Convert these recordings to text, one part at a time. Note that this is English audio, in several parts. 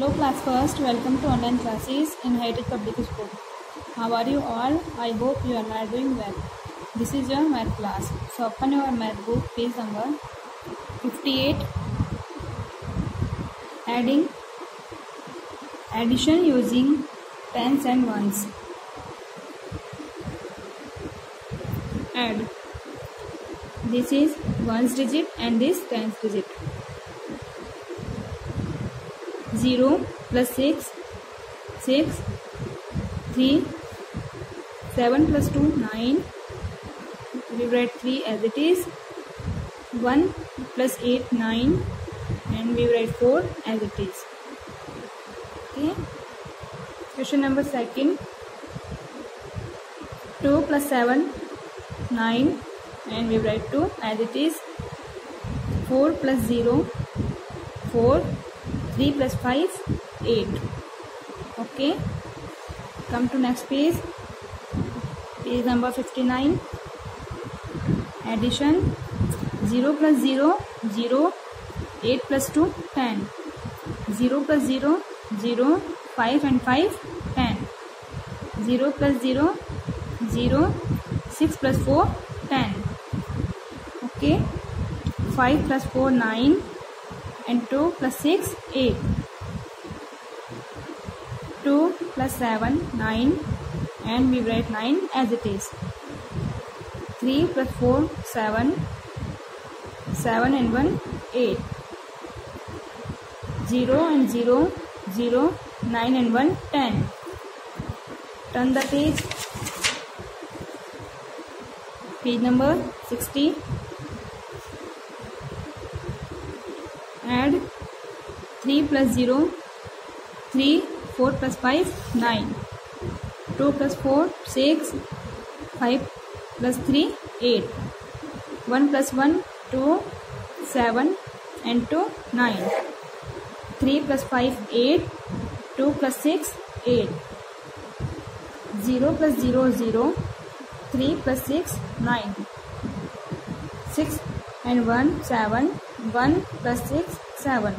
Hello class first, welcome to online classes in Heritage Public School. How are you all? I hope you are doing well. This is your math class. So open your math book, page number 58. Adding addition using tens and ones. Add. This is ones digit and this tens digit. 0 plus 6 6 3 7 plus 2 9 we write 3 as it is. 1 plus 8 9 and we write 4 as it is. Okay. Question number second. 2 plus 7 9 and we write 2 as it is. 4 plus 0 4 3 plus 5 8 okay. Come to next page. Page number 59 addition 0 plus 0 0 8 plus 2 10 0 plus 0 0 5 and 5 10 0 plus 0 0 6 plus 4 10 okay. 5 plus 4 9 and 2 plus 6 8 2 plus 7 9 and we write 9 as it is. 3 plus 4 7 7 and 1 8 0 and 0 0 9 and 1 10 turn the page. Page number 60 add 3 plus 0 3 4 plus 5 9 2 plus 4 6 5 plus 3 8 1 plus 1 2 7 and 2 9 3 plus 5 8 2 plus 6 8 0 plus 0 0 3 plus 6 9 6 and 1 7 1 plus 6 7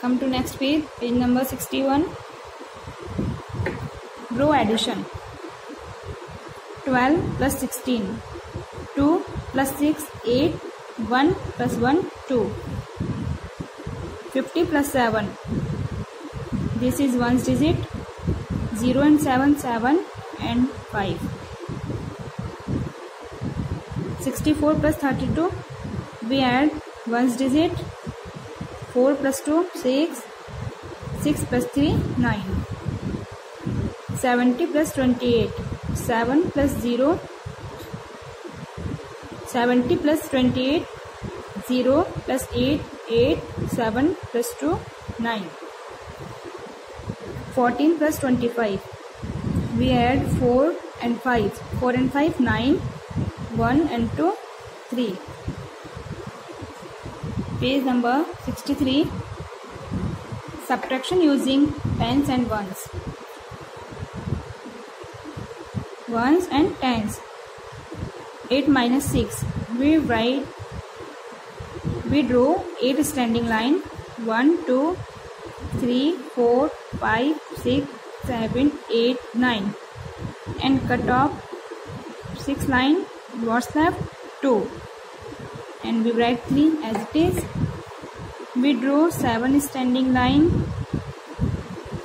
come to next page page number 61 row addition. 12 plus 16 2 plus 6 8 1 plus 1 2 50 plus 7 this is ones digit. 0 and 7 7 and 5 64 plus 32 we add ones digit 4 plus 2 6 6 plus 3 9 70 plus 28 7 plus 0 70 plus 28 0 plus 8 8 7 plus 2 9 14 plus 25 we add 4 and 5 4 and 5 9 1 and 2 3 page number 63 subtraction using tens and ones. Ones and tens. 8 minus 6 we write we draw 8 standing line. 1 2 3 4 5 6 7 8 9 and cut off 6 line. What's left? 2 and we write 3 as it is. We draw 7 standing line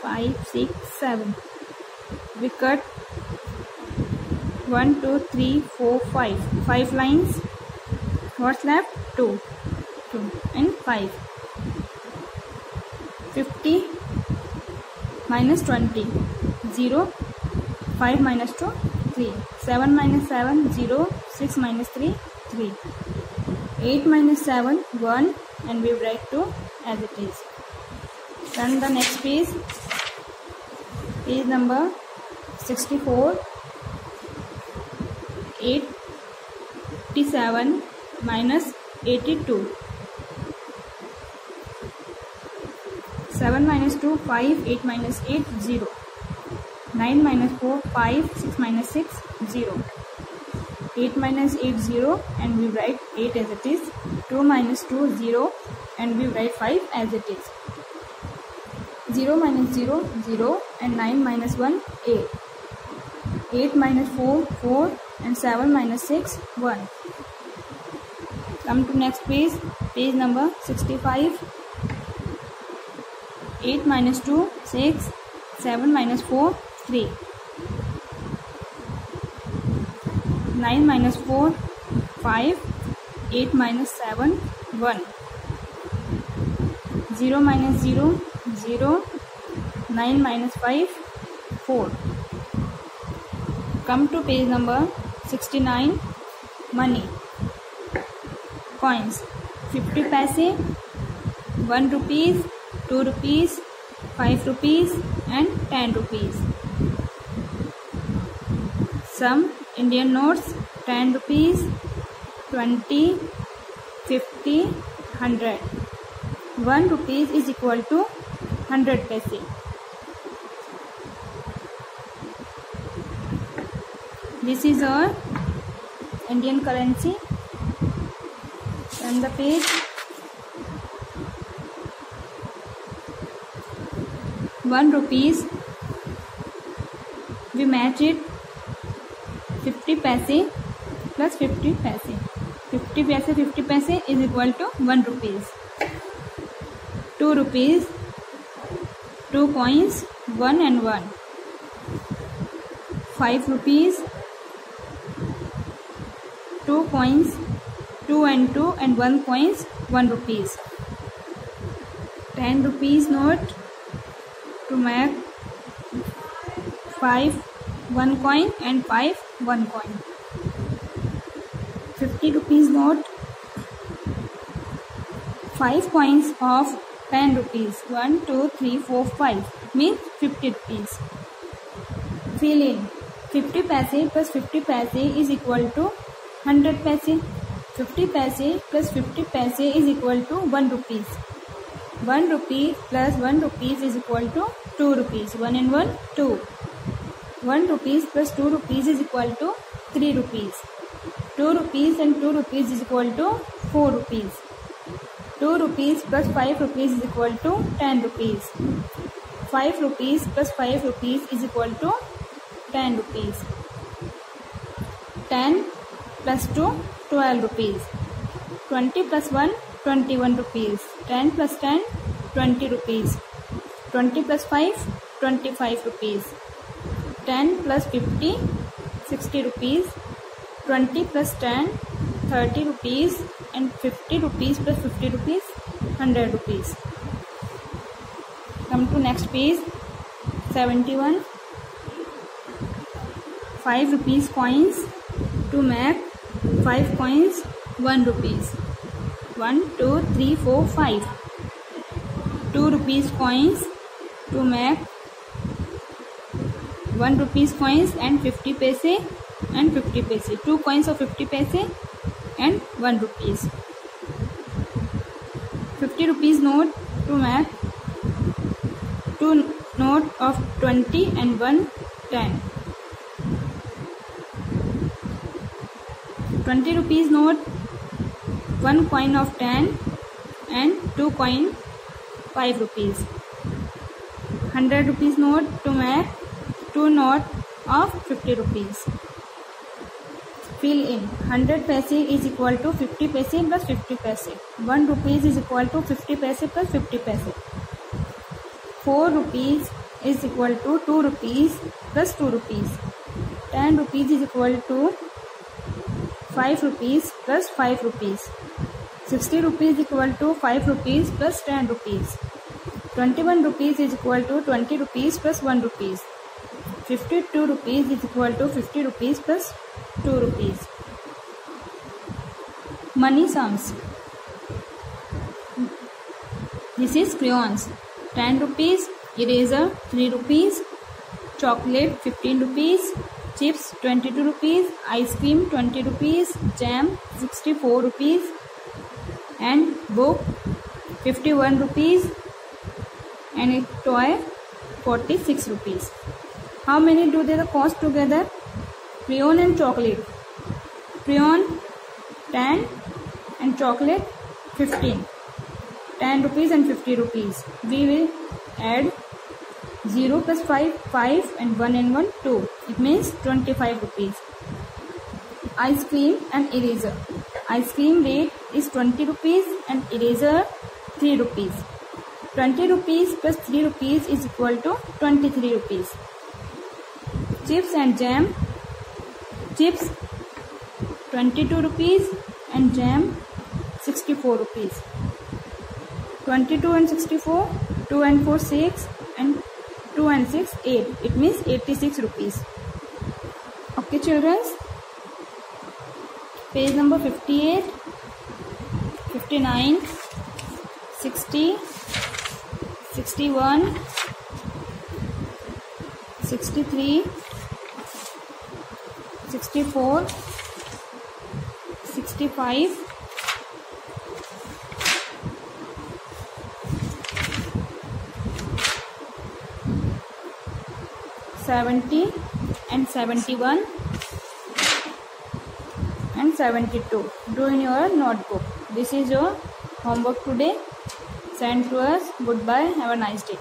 5 6 7 we cut 1 2 3 4 5 5 lines. What's left? 2 2 and 5 50 minus 20 0 5 minus 2 3 7 minus 7 0 6 minus 3 3 8 minus 7 1 and we write 2 as it is. Then the next piece. Page number 64 87 minus 82 7 minus 2 5 8 minus 8 0 9 minus 4 5 6 minus 6 0 8 minus 8 0 and we write 8 as it is 2 minus 2 0 and we write 5 as it is. 0 minus 0 0 and 9 minus 1 8 8 minus 4 4 and 7 minus 6 1 come to next page page number 65 8 minus 2 6 7 minus 4 3 9 minus 4 5 8 minus 7 1 0 minus 0 0 9 minus 5 4 come to page number 69 money. Coins. 50 paise 1 rupees 2 rupees 5 rupees and 10 rupees. Some indian notes 10 rupees 20 50 100 1 rupees is equal to 100 paise. This is our indian currency. And the page. One rupees. We match it 50 paise plus 50 paise. 50 paise 50 paise is equal to 1 rupees. 2 rupees 2 coins 1 and 1 5 rupees 2 coins 2 and 2 and 1 coins 1 rupees. 10 rupees note to make 5 1 coin and 5 1 coin. 50 rupees note. 5 coins of 10 rupees. 1 2 3 4 5 means 50 rupees. Fill in. 50 paise plus 50 paise is equal to 100 paise. 50 paise plus 50 paise is equal to 1 rupees. 1 rupee plus 1 rupees is equal to 2 rupees. 1 and 1 2 1 rupees plus 2 rupees is equal to 3 rupees. 2 rupees and 2 rupees is equal to 4 rupees. 2 rupees plus 5 rupees is equal to 10 rupees. 5 rupees plus 5 rupees is equal to 10 rupees. 10 plus 2 12 rupees. 20 plus 1 21 rupees. 10 plus 10 20 rupees. 20 plus 5 25 rupees 10 plus 50 60 rupees 20 plus 10 30 rupees and 50 rupees plus 50 rupees 100 rupees. Come to next page 71 5 rupees coins to make 5 coins 1 rupees. 1 2 3 4 5 2 rupees coins to make 1 rupees coins and 50 paise and 50 paise. 2 coins of 50 paise and 1 rupees. 50 rupees note to make 2 note of 20 and 1 10 20 rupees note 1 coin of 10 and 2 coin 5 rupees. 100 rupees note to make 2 note of 50 rupees. Fill in. 100 paise is equal to 50 paise plus 50 paise. 1 rupees is equal to 50 paise plus 50 paise. 4 rupees is equal to 2 rupees plus 2 rupees. 10 rupees is equal to 5 rupees plus 5 rupees. 60 rupees equal to 5 rupees plus 10 rupees. 21 rupees is equal to 20 rupees plus 1 rupees 52 rupees is equal to 50 rupees plus 2 rupees. Money sums. This is crayons. 10 rupees eraser 3 rupees chocolate 15 rupees chips 22 rupees ice cream 20 rupees jam 64 rupees and book 51 rupees and a toy 46 rupees how many do they cost together crayon and chocolate crayon 10 and chocolate 15 10 rupees and 50 rupees. We will add 0 plus 5, 5 and 1 and 1, 2. It means 25 rupees. Ice cream and eraser. Ice cream rate is 20 rupees and eraser 3 rupees. 20 rupees plus 3 rupees is equal to 23 rupees. Chips and jam. Chips 22 rupees and jam 64 rupees. 22 and 64, 2 and 4, 6 and 2 and 6, 8. It means 86 rupees. Okay children. Page number 58, 59, 60, 61, 63, 64, 65, 70 and 71 and 72 do in your notebook. This is your homework today. Send to us. Goodbye. Have a nice day